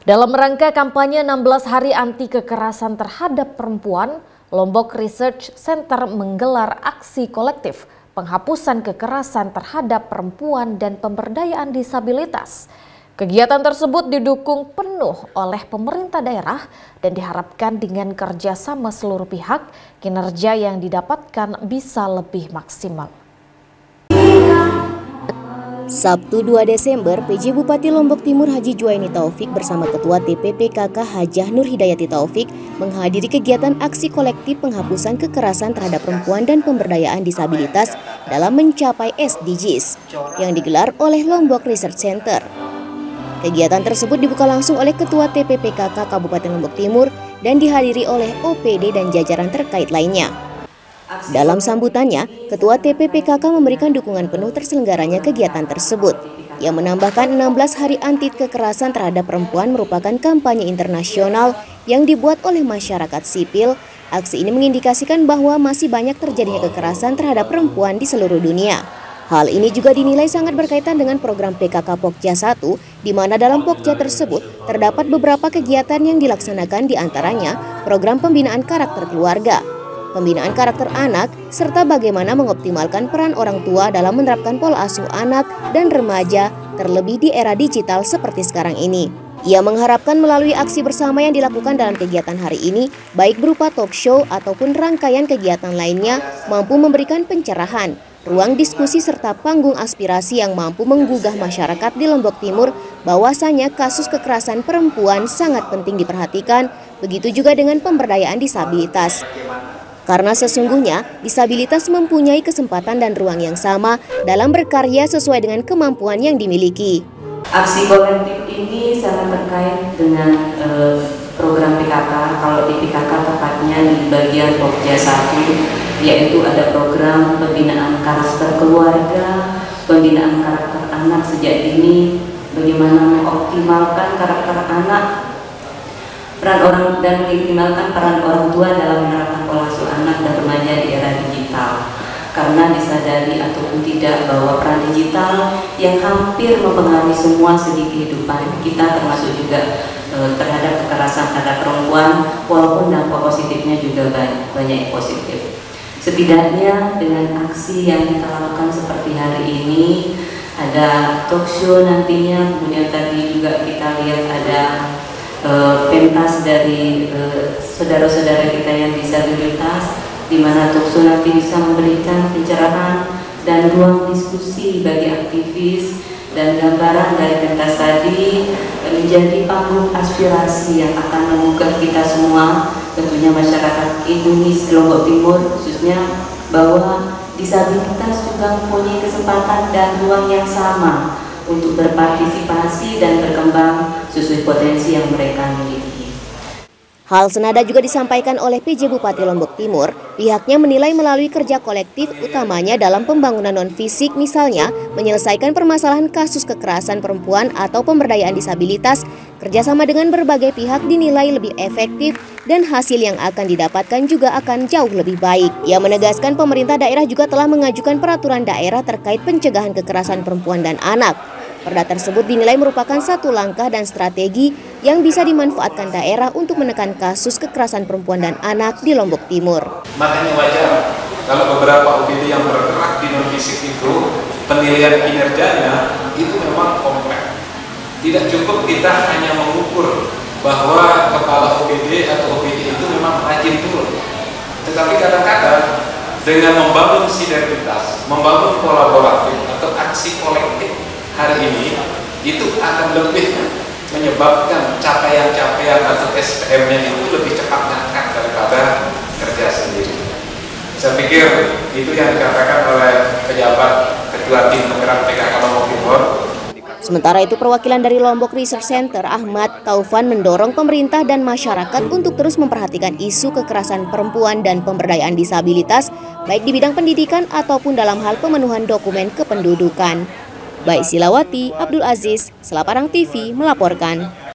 Dalam rangka kampanye 16 hari anti kekerasan terhadap perempuan, Lombok Research Center menggelar aksi kolektif penghapusan kekerasan terhadap perempuan dan pemberdayaan disabilitas. Kegiatan tersebut didukung penuh oleh pemerintah daerah dan diharapkan dengan kerjasama seluruh pihak, kinerja yang didapatkan bisa lebih maksimal. Sabtu 2 Desember, PJ Bupati Lombok Timur Haji Juwaini Taufik bersama Ketua TPPKK Hajah Nur Hidayati Taufik menghadiri kegiatan aksi kolektif penghapusan kekerasan terhadap perempuan dan pemberdayaan disabilitas dalam mencapai SDGs yang digelar oleh Lombok Research Center. Kegiatan tersebut dibuka langsung oleh Ketua TPPKK Kabupaten Lombok Timur dan dihadiri oleh OPD dan jajaran terkait lainnya. Dalam sambutannya, Ketua TPPKK memberikan dukungan penuh terselenggaranya kegiatan tersebut. Yang menambahkan 16 hari anti kekerasan terhadap perempuan merupakan kampanye internasional yang dibuat oleh masyarakat sipil. Aksi ini mengindikasikan bahwa masih banyak terjadinya kekerasan terhadap perempuan di seluruh dunia. Hal ini juga dinilai sangat berkaitan dengan program PKK Pokja 1, di mana dalam Pokja tersebut terdapat beberapa kegiatan yang dilaksanakan di antaranya program pembinaan karakter keluarga, pembinaan karakter anak, serta bagaimana mengoptimalkan peran orang tua dalam menerapkan pola asuh anak dan remaja, terlebih di era digital seperti sekarang ini. Ia mengharapkan melalui aksi bersama yang dilakukan dalam kegiatan hari ini, baik berupa talk show ataupun rangkaian kegiatan lainnya, mampu memberikan pencerahan, ruang diskusi serta panggung aspirasi yang mampu menggugah masyarakat di Lombok Timur bahwasanya kasus kekerasan perempuan sangat penting diperhatikan, begitu juga dengan pemberdayaan disabilitas. Karena sesungguhnya disabilitas mempunyai kesempatan dan ruang yang sama dalam berkarya sesuai dengan kemampuan yang dimiliki. Aksi kolektif ini sangat terkait dengan eh, program PKK. Kalau di PKK tepatnya di bagian Pokja 1 yaitu ada program pembinaan karakter keluarga, pembinaan karakter anak sejak dini, bagaimana mengoptimalkan karakter anak peran orang dan minimalkan peran orang tua dalam menerapkan pola asuh anak dan remaja di era digital. Karena disadari ataupun tidak bahwa peran digital yang hampir mempengaruhi semua segi kehidupan kita termasuk juga e, terhadap kekerasan terhadap perempuan walaupun dampak positifnya juga banyak, banyak positif. Setidaknya dengan aksi yang kita lakukan seperti hari ini ada talk show nantinya kemudian tadi juga kita lihat ada uh, pentas dari uh, saudara-saudara kita yang disabilitas di mana Tuksu nanti bisa memberikan pencerahan dan ruang diskusi bagi aktivis dan gambaran dari pentas tadi menjadi panggung aspirasi yang akan menggugah kita semua tentunya masyarakat Indonesia Lombok Timur khususnya bahwa disabilitas juga mempunyai kesempatan dan ruang yang sama untuk berpartisipasi dan berkembang sesuai potensi yang mereka miliki. Hal senada juga disampaikan oleh PJ Bupati Lombok Timur. Pihaknya menilai melalui kerja kolektif utamanya dalam pembangunan non-fisik misalnya menyelesaikan permasalahan kasus kekerasan perempuan atau pemberdayaan disabilitas, kerjasama dengan berbagai pihak dinilai lebih efektif dan hasil yang akan didapatkan juga akan jauh lebih baik. Ia menegaskan pemerintah daerah juga telah mengajukan peraturan daerah terkait pencegahan kekerasan perempuan dan anak. Perda tersebut dinilai merupakan satu langkah dan strategi yang bisa dimanfaatkan daerah untuk menekan kasus kekerasan perempuan dan anak di Lombok Timur. Makanya wajar kalau beberapa OBD yang bergerak di non fisik itu penilaian kinerjanya itu memang kompleks. Tidak cukup kita hanya mengukur bahwa kepala OBD atau OBD itu memang rajin turun. Tetapi kadang-kadang dengan membangun sinergitas, membangun kolaboratif atau aksi kolektif hari ini itu akan lebih menyebabkan capaian-capaian atau SPM-nya itu lebih cepat ngangkat daripada kerja sendiri. Saya pikir itu yang dikatakan oleh pejabat ketua tim penggerak PKK Lombok Timur. Sementara itu perwakilan dari Lombok Research Center Ahmad Taufan mendorong pemerintah dan masyarakat untuk terus memperhatikan isu kekerasan perempuan dan pemberdayaan disabilitas baik di bidang pendidikan ataupun dalam hal pemenuhan dokumen kependudukan. Baik Silawati, Abdul Aziz, Selaparang TV melaporkan.